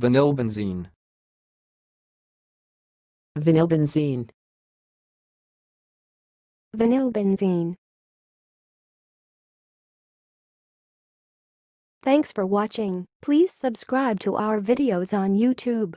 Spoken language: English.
Vinylbenzene. Vinylbenzene. Vinylbenzene. Thanks for watching. Please subscribe to our videos on YouTube.